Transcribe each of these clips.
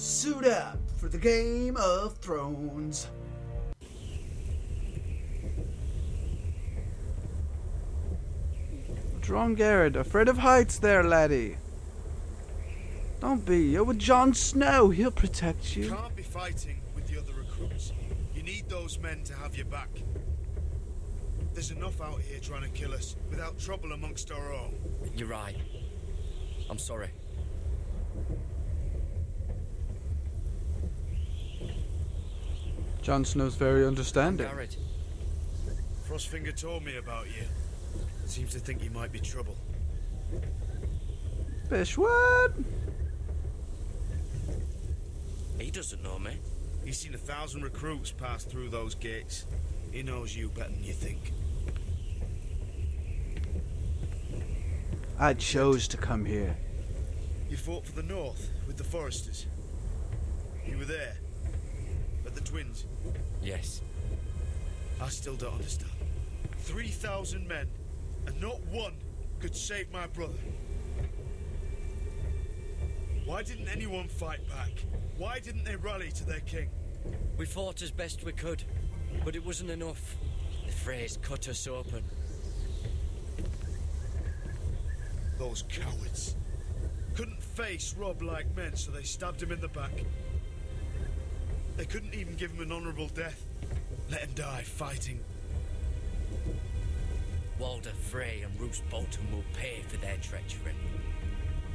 Suit up for the Game of Thrones. What's wrong, Garrett? Afraid of heights there, laddie. Don't be. You're with Jon Snow. He'll protect you. You can't be fighting with the other recruits. You need those men to have your back. There's enough out here trying to kill us without trouble amongst our own. You're right. I'm sorry. Jon Snow's very understanding. Garrett, Frostfinger told me about you. Seems to think you might be trouble. Bishwood! he doesn't know me. He's seen a thousand recruits pass through those gates. He knows you better than you think. I chose to come here. You fought for the North with the Forresters. You were there. At the Twins. Yes. I still don't understand. 3,000 men, and not one could save my brother. Why didn't anyone fight back? Why didn't they rally to their king? We fought as best we could, but it wasn't enough. The Freys cut us open. Those cowards. Couldn't face Robb like men, so they stabbed him in the back. They couldn't even give him an honorable death. Let him die fighting. Walder Frey and Roose Bolton will pay for their treachery.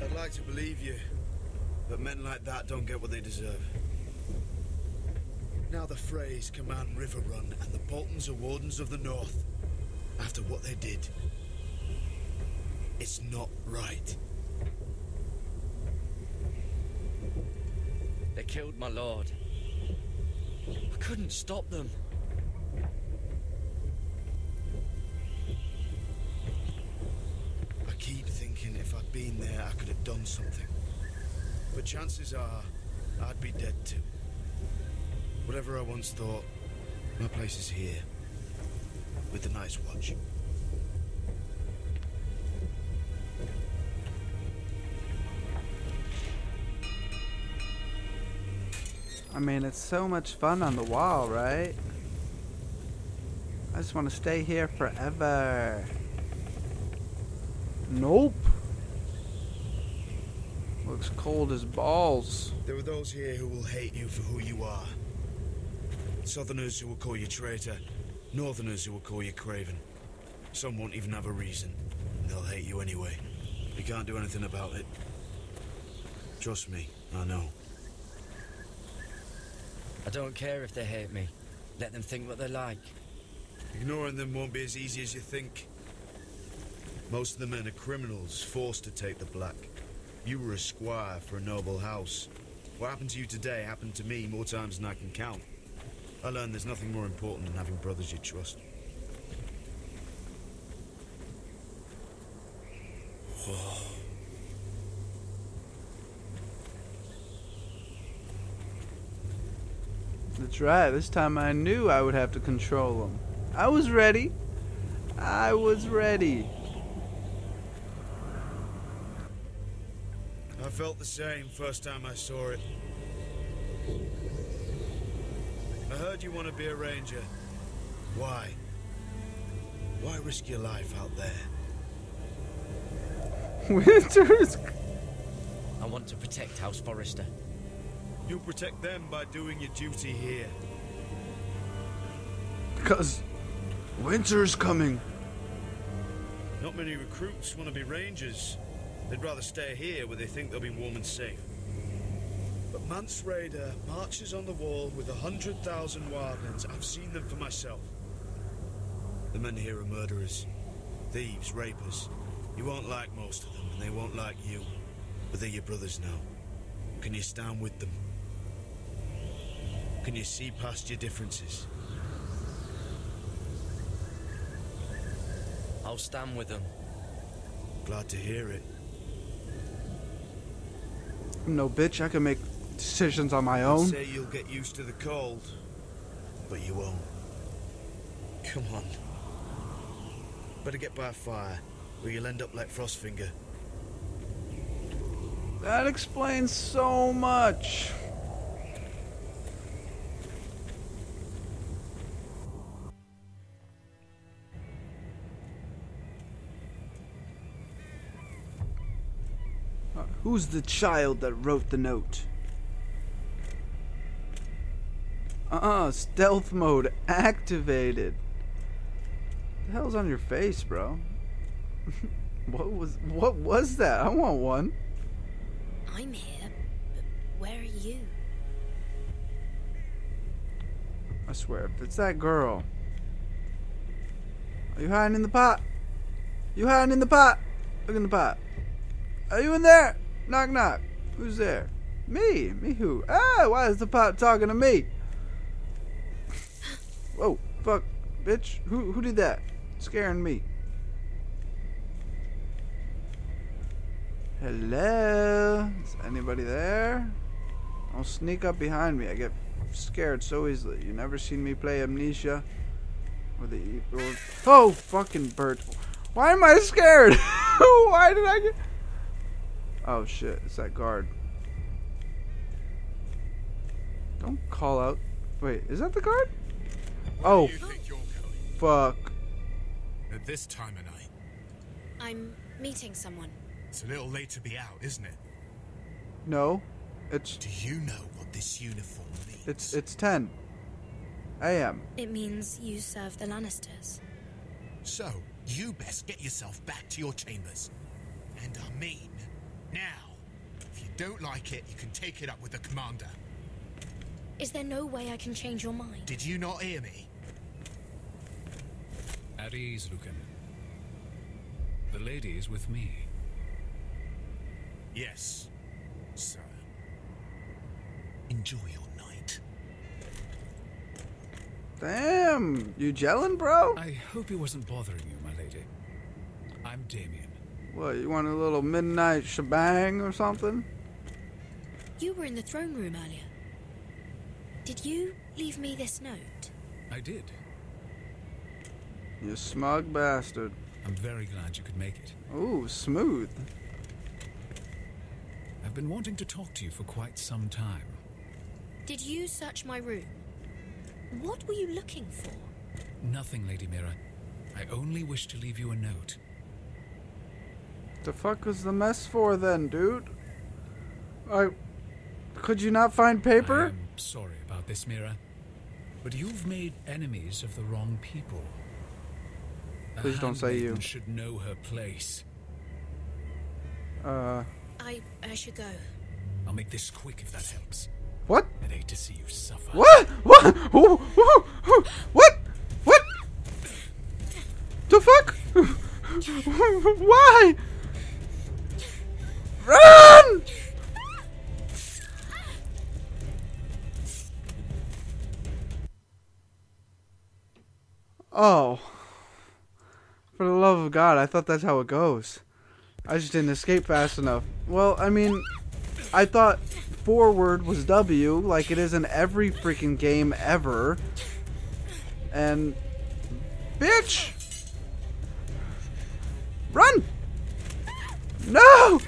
I'd like to believe you, but men like that don't get what they deserve. Now the Freys command River Run, and the Boltons are Wardens of the North. After what they did, it's not right. They killed my lord. I couldn't stop them. I keep thinking if I'd been there, I could have done something. But chances are, I'd be dead too. Whatever I once thought, my place is here. With the Night's Watch. I mean, it's so much fun on the wall, right? I just want to stay here forever. Nope. Looks cold as balls. There are those here who will hate you for who you are. Southerners who will call you traitor. Northerners who will call you craven. Some won't even have a reason. They'll hate you anyway. You can't do anything about it. Trust me, I know. I don't care if they hate me. Let them think what they like. Ignoring them won't be as easy as you think. Most of the men are criminals, forced to take the black. You were a squire for a noble house. What happened to you today happened to me more times than I can count. I learned there's nothing more important than having brothers you trust. Oh. That's right. This time I knew I would have to control them. I was ready. I was ready. I felt the same first time I saw it. I heard you want to be a ranger. Why? Why risk your life out there? Winter's. I want to protect House Forrester. You'll protect them by doing your duty here. Because winter's coming. Not many recruits want to be rangers. They'd rather stay here where they think they'll be warm and safe. But Mance Rayder marches on the wall with a hundred thousand wildlings. I've seen them for myself. The men here are murderers, thieves, rapers. You won't like most of them, and they won't like you. But they're your brothers now. Can you stand with them? Can you see past your differences? I'll stand with them. Glad to hear it. I'm no bitch. I can make decisions on my I'd own. say you'll get used to the cold, but you won't. Come on. Better get by a fire, or you'll end up like Frostfinger. That explains so much. Who's the child that wrote the note? Uh-uh, stealth mode activated. The hell's on your face, bro? what was what was that? I want one. I'm here, but where are you? I swear, if it's that girl. Are you hiding in the pot? You hiding in the pot? Look in the pot. Are you in there? Knock knock. Who's there? Me. Me who? Ah, why is the pot talking to me? Whoa, fuck, bitch. Who who did that? Scaring me. Hello? Is anybody there? Don't sneak up behind me. I get scared so easily. You never seen me play Amnesia? Or the or, Oh, fucking bird. Why am I scared? Why did I get Oh shit, it's that guard. Don't call out. Wait, is that the guard? Oh, you think you're going? fuck. At this time of night, I'm meeting someone. it's a little late to be out, isn't it? No. It's Do you know what this uniform means? it's it's 10 a.m. It means you serve the Lannisters. So, you best get yourself back to your chambers. And I mean, now. If you don't like it, you can take it up with the commander. Is there no way I can change your mind? Did you not hear me? At ease, Lucan. The lady is with me. Yes, sir. Enjoy your night. Damn, you gelling, bro? I hope he wasn't bothering you, my lady. I'm Damien. What, you want a little midnight shebang or something? You were in the throne room earlier. Did you leave me this note? I did. You smug bastard. I'm very glad you could make it. Ooh, smooth. I've been wanting to talk to you for quite some time. Did you search my room? What were you looking for? Nothing, Lady Mira. I only wish to leave you a note. The fuck was the mess for then, dude? I. Could you not find I paper? am sorry about this, Mira. But you've made enemies of the wrong people. A Please don't say you. should know her place. Uh. I I should go. I'll make this quick if that helps. What? I'd hate to see you suffer. What? What? Ooh, ooh, ooh. What? What? The fuck? Why? Oh. For the love of God, I thought that's how it goes. I just didn't escape fast enough. Well, I mean, I thought forward was W, like it is in every freaking game ever. And. Bitch! Run! No!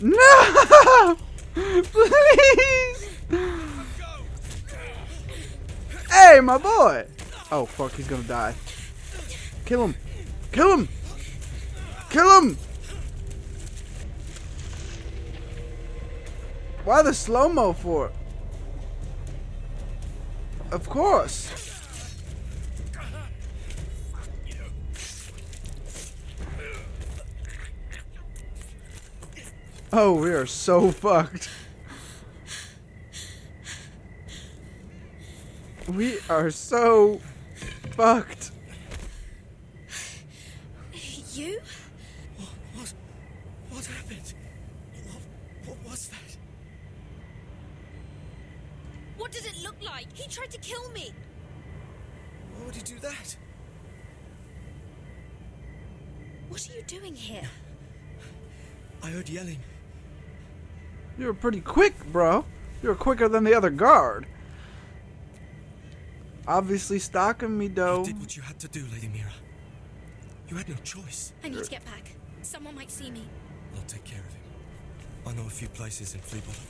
No! Please! Hey, my boy! Oh, fuck, he's gonna die. Kill him! Kill him! Kill him! Why the slow mo for? Of course. Oh, we are so fucked. We are so fucked. You? What? What happened? What, what was that? What does it look like? He tried to kill me. Why would he do that? What are you doing here? I heard yelling. You were pretty quick, bro. You were quicker than the other guard. Obviously stalking me, though. You did what you had to do, Lady Mira. You had no choice. I need to get back. Someone might see me. I'll take care of him. I know a few places in Fleabottom.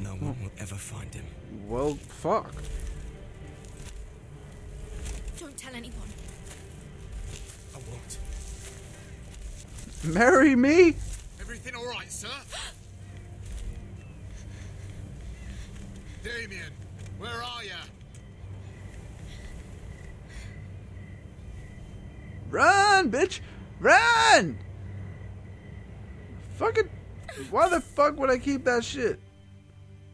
No one hmm. will ever find him. Well, fuck. Don't tell anyone. I won't. Marry me? Everything all right, sir? Damien, where are you? Run, bitch! Run! Fucking. Why the fuck would I keep that shit?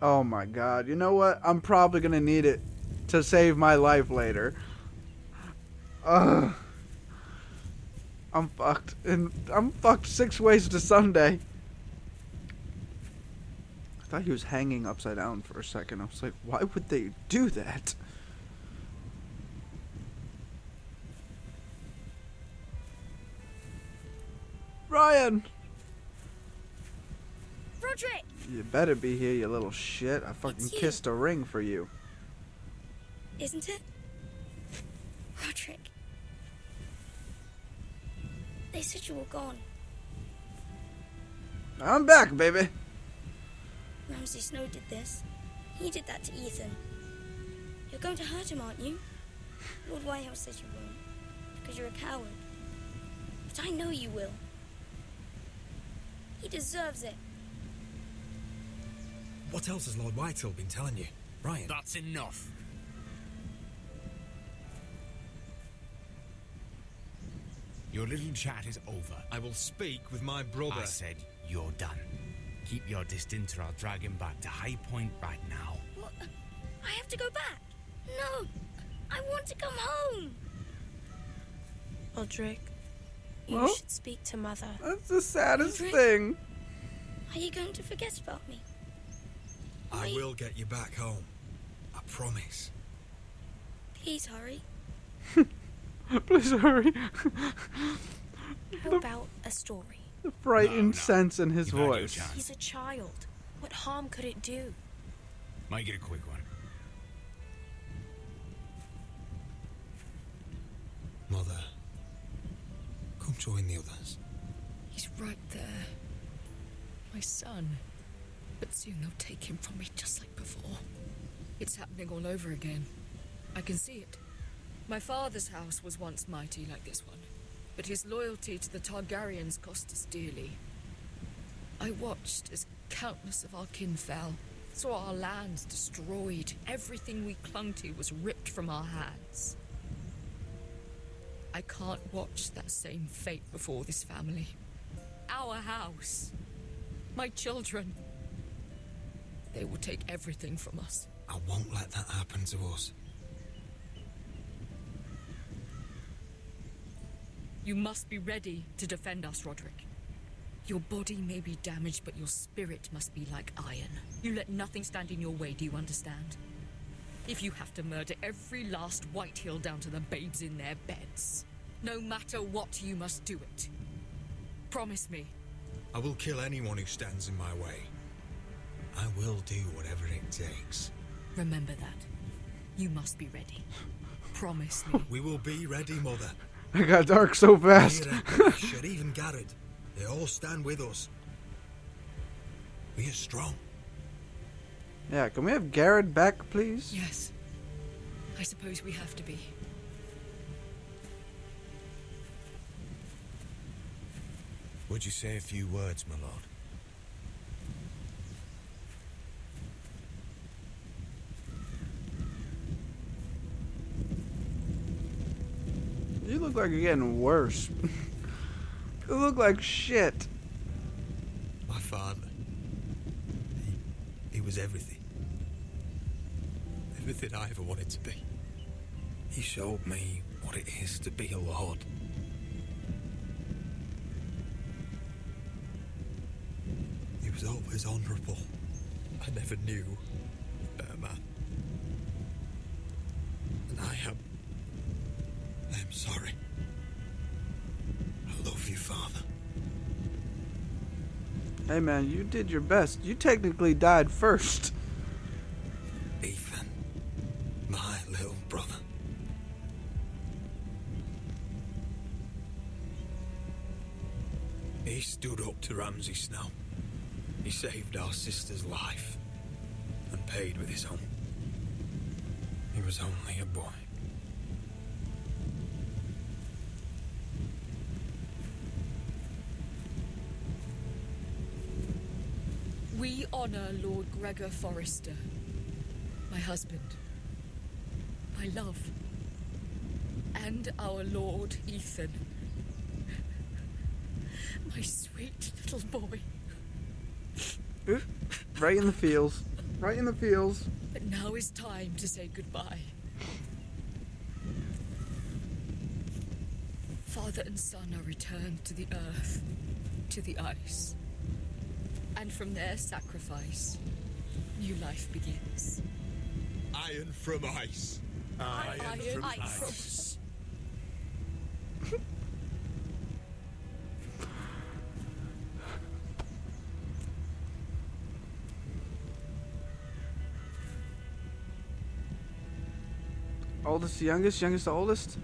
Oh my god. You know what? I'm probably gonna need it to save my life later. Ugh. I'm fucked. And I'm fucked six ways to Sunday. I thought he was hanging upside down for a second. I was like, why would they do that? Ryon! Rodrik! You better be here, you little shit. I fucking kissed a ring for you. Isn't it? Rodrik. They said you were gone. I'm back, baby. Ramsay Snow did this. He did that to Ethan. You're going to hurt him, aren't you? Lord Whitehill says you won't. Because you're a coward. But I know you will. He deserves it. What else has Lord Whitehill been telling you? Ryon? That's enough. Your little chat is over. I will speak with my brother. I said you're done. Keep your distance or I'll drag him back to High Point right now. What? I have to go back. No. I want to come home. Rodrik, you Well? should speak to Mother. That's the saddest Rodrik? thing. Are you going to forget about me? I Wait. will get you back home. I promise. Please hurry. Please hurry. How about a story? the frightened No, no. sense in his You've voice. He's a child. What harm could it do? Might get a quick one. Join the others. He's right there. My son. But soon they'll take him from me just like before. It's happening all over again. I can see it. My father's house was once mighty like this one, but his loyalty to the Targaryens cost us dearly. I watched as countless of our kin fell, saw our lands destroyed, everything we clung to was ripped from our hands. I can't watch that same fate before this family. Our house. My children. They will take everything from us. I won't let that happen to us. You must be ready to defend us, Rodrik. Your body may be damaged, but your spirit must be like iron. You let nothing stand in your way, do you understand? If you have to murder every last white Whitehill down to the babes in their beds, no matter what, you must do it. Promise me. I will kill anyone who stands in my way. I will do whatever it takes. Remember that. You must be ready. Promise me. We will be ready, Mother. It got dark so fast. Mira, Asher, even Garrett. They all stand with us. We are strong. Yeah, can we have Garrett back, please? Yes. I suppose we have to be. Would you say a few words, my lord? You look like you're getting worse. you look like shit. My father. He, he was everything. Everything I ever wanted to be. He showed me what it is to be a lord. He was always honourable. I never knew Hey man, you did your best. You technically died first. Ethan, my little brother. He stood up to Ramsay Snow. He saved our sister's life and paid with his own. He was only a boy. We honor Lord Gregor Forrester, my husband, my love, and our Lord Ethan, my sweet little boy. Oop. Right in the fields. Right in the fields. But now is time to say goodbye. Father and son are returned to the earth, to the ice. And from their sacrifice, new life begins. Iron from ice. Iron from ice. ice. Oldest to youngest, youngest to oldest.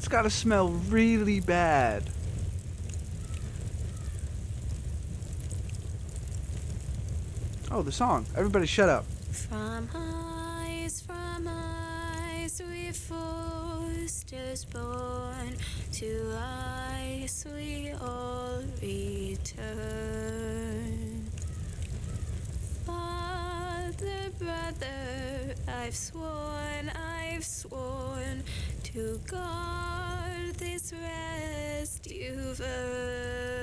That's gotta smell really bad. Oh, the song. Everybody shut up. From ice, from ice, we born. To ice we all return. Father, brother, I've sworn, I've sworn to guard this rest you've earned.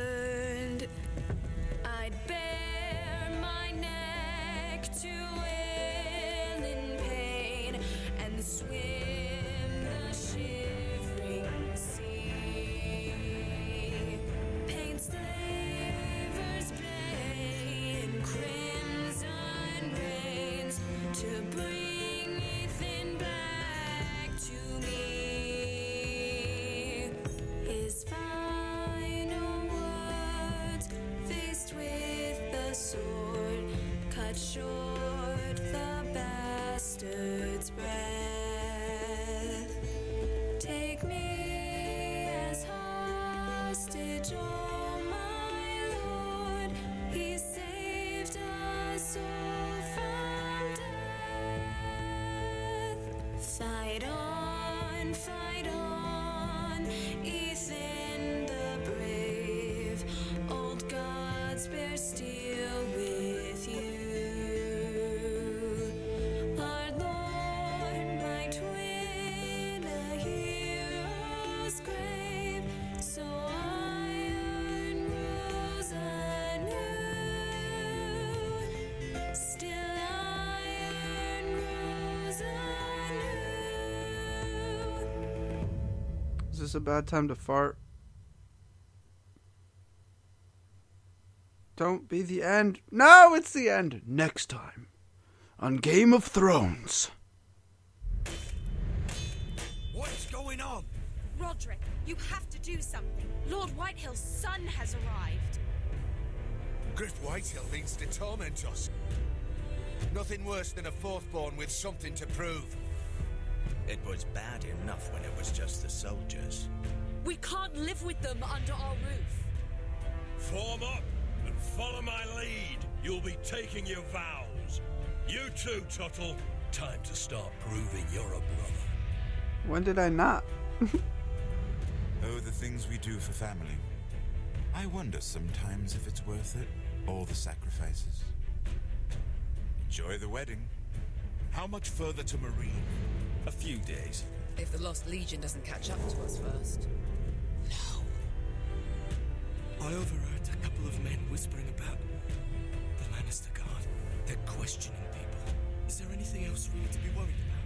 Is this a bad time to fart? Don't be the end. No, it's the end. Next time on Game of Thrones. What's going on? Rodrik, you have to do something. Lord Whitehill's son has arrived. Gryff Whitehill means to torment us. Nothing worse than a fourthborn with something to prove. It was bad enough when it was just the soldiers. We can't live with them under our roof. Form up and follow my lead. You'll be taking your vows. You too, Tuttle. Time to start proving you're a brother. When did I not? Oh, the things we do for family. I wonder sometimes if it's worth it, all the sacrifices. Enjoy the wedding. How much further to Meereen? A few days. If the Lost Legion doesn't catch up to us first. No. I overheard a couple of men whispering about the Lannister Guard. They're questioning people. Is there anything else we need to be worried about?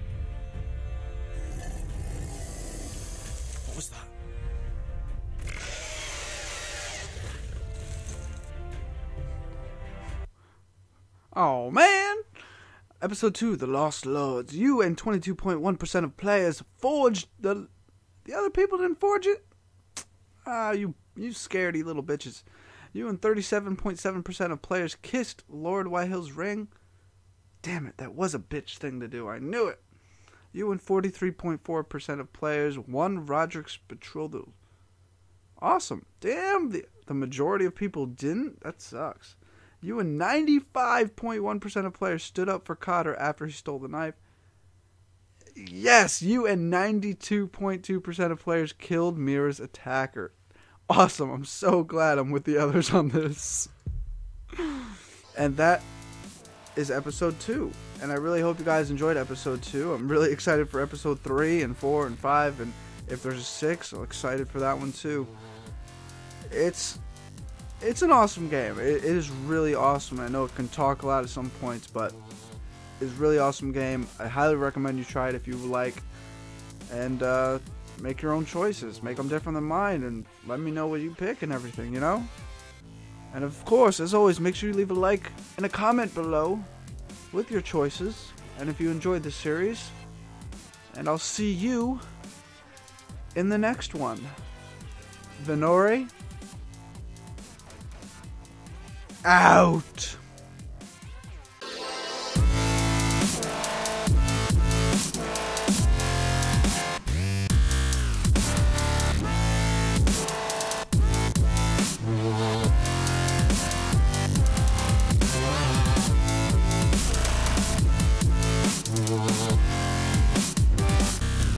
What was that? Oh man! Episode 2 The Lost Lords. You and 22.1% of players forged the. The other people didn't forge it? Ah, you, you scaredy little bitches. You and 37.7% of players kissed Lord Whitehill's ring? Damn it, that was a bitch thing to do. I knew it. You and 43.4% of players. won Rodrik's betrothal. Awesome. Damn, the, the majority of people didn't? That sucks. You and 95.1% of players stood up for Cotter after he stole the knife. Yes, you and 92.2% of players killed Mira's attacker. Awesome. I'm so glad I'm with the others on this. And that is episode two. And I really hope you guys enjoyed episode two. I'm really excited for episode three and four and five. And if there's a six, I'm excited for that one too. It's it's an awesome game. It, it is really awesome. I know it can talk a lot at some points, but it's really awesome game. I highly recommend you try it if you like. And uh, make your own choices. Make them different than mine. And let me know what you pick and everything, you know? And of course, as always, make sure you leave a like and a comment below with your choices. And if you enjoyed this series, and I'll see you in the next one. Vennori out.